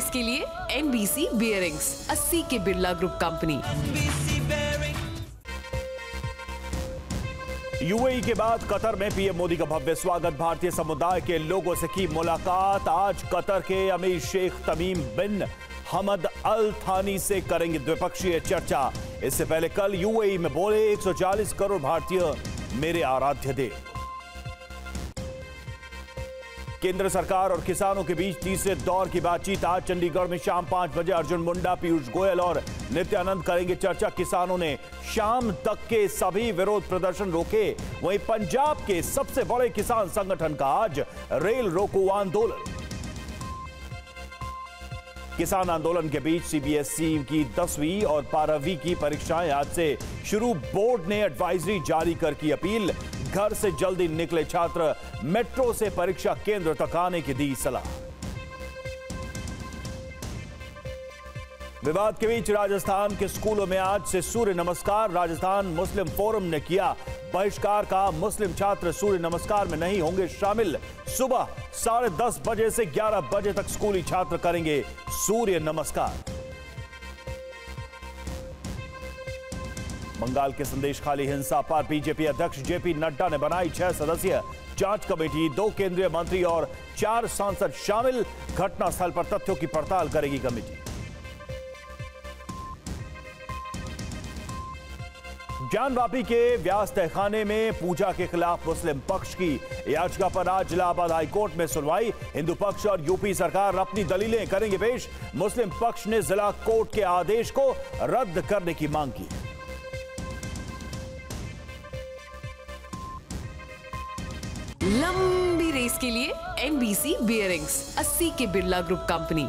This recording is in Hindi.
रेस के लिए एनबीसी बियरिंग्स 80 के बिरला ग्रुप कंपनी यूएई के बाद कतर में पीएम मोदी का भव्य स्वागत। भारतीय समुदाय के लोगों से की मुलाकात। आज कतर के अमीर शेख तमीम बिन हमद अल थानी से करेंगे द्विपक्षीय चर्चा। इससे पहले कल यूएई में बोले 140 करोड़ भारतीय मेरे आराध्य देव। केंद्र सरकार और किसानों के बीच तीसरे दौर की बातचीत। आज चंडीगढ़ में शाम पाँच बजे अर्जुन मुंडा, पीयूष गोयल और नित्यानंद करेंगे चर्चा। किसानों ने शाम तक के सभी विरोध प्रदर्शन रोके। वहीं पंजाब के सबसे बड़े किसान संगठन का आज रेल रोको आंदोलन। किसान आंदोलन के बीच सीबीएसई की दसवीं और बारहवीं की परीक्षाएँ आज से शुरू। बोर्ड ने एडवाइजरी जारी कर की अपील। घर से जल्दी निकले छात्र मेट्रो से परीक्षा केंद्र तक आने की दी सलाह। विवाद के बीच राजस्थान के स्कूलों में आज से सूर्य नमस्कार। राजस्थान मुस्लिम फोरम ने किया बहिष्कार। का मुस्लिम छात्र सूर्य नमस्कार में नहीं होंगे शामिल। सुबह साढ़े दस बजे से ग्यारह बजे तक स्कूली छात्र करेंगे सूर्य नमस्कार। बंगाल के संदेश खाली, हिंसा पर बीजेपी अध्यक्ष जेपी नड्डा ने बनाई छह सदस्यीय जाँच कमेटी, दो केंद्रीय मंत्री और चार सांसद शामिल। घटनास्थल पर तथ्यों की पड़ताल करेगी कमेटी। ज्ञानवापी के व्यास तहखाने में पूजा के खिलाफ मुस्लिम पक्ष की याचिका पर आज इलाहाबाद हाईकोर्ट में सुनवाई। हिंदू पक्ष और यूपी सरकार अपनी दलीलें करेंगे पेश। मुस्लिम पक्ष ने जिला कोर्ट के आदेश को रद्द करने की मांग की। लंबी रेस के लिए एनबीसी बियरिंग्स 80 के बिरला ग्रुप कंपनी।